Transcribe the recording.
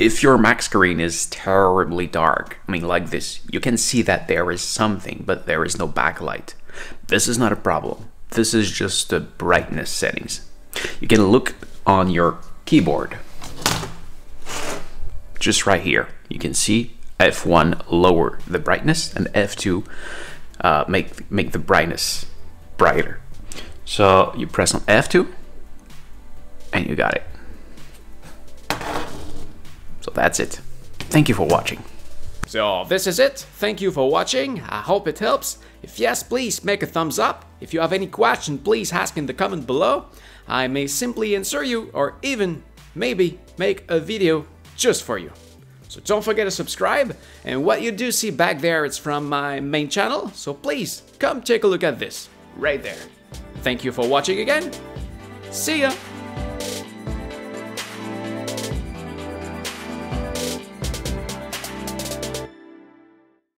if your Mac screen is terribly dark, I mean like this, you can see that there is something, but there is no backlight. This is not a problem. This is just the brightness settings. You can look on your keyboard. Just right here, you can see F1 lower the brightness and F2 uh, make, make the brightness brighter. So you press on F2 and you got it. So that's it. Thank you for watching. So this is it. Thank you for watching. I hope it helps. If yes, please make a thumbs up. If you have any question, please ask in the comment below. I may simply answer you or even maybe make a video just for you. So don't forget to subscribe. And what you do see back there, it's from my main channel. So please come take a look at this right there. Thank you for watching again. See ya.